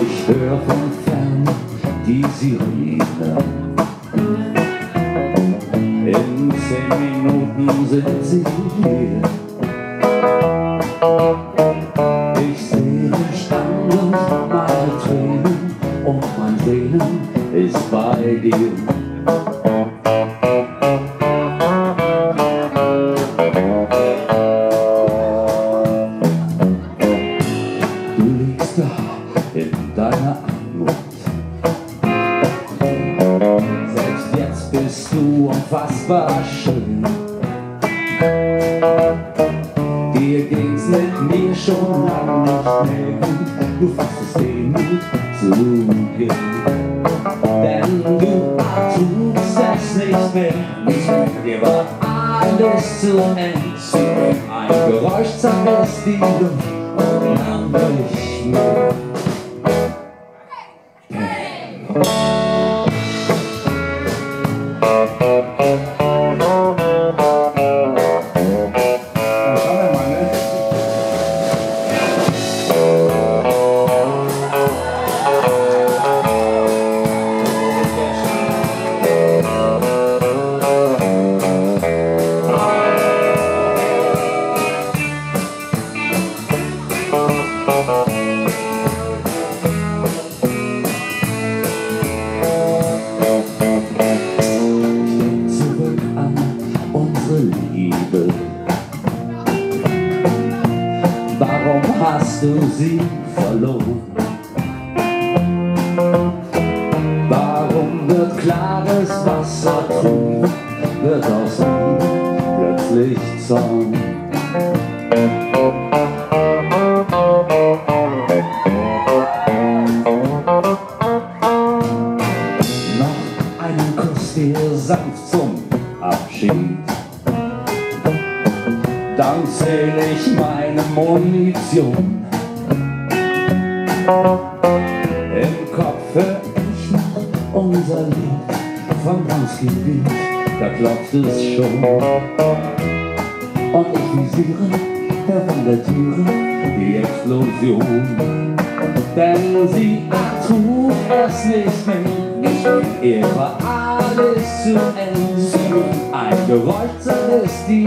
Ich höre von fern die Sirene. In zehn Minuten sind sie hier. Ich sehe und meine Tränen und mein Sehnen ist bei dir. Du liegst da in deiner Anmut. Selbst jetzt bist du unfassbar schön. Dir ging's mit mir schon lange nicht mehr gut. Du fasstest den Mut zu gehen. Denn du tust es nicht mehr. Dir war alles zu eng. Ein Geräusch zerriss die Luft und nahm Warum hast du sie verloren? Warum wird klares Wasser trüb, wird aus Liebe plötzlich Zorn? Noch einen Kuss dir sanft zum Abschied. Dann zähl ich meine Munition. Im Kopf hör ich noch unser Lied vom Tanzgebiet, da klopft es schon. Und ich visiere heran der Türe die Explosion. Denn sie tut es nicht mehr, ihr war alles zu Ende. Ein Geräusch zerriss die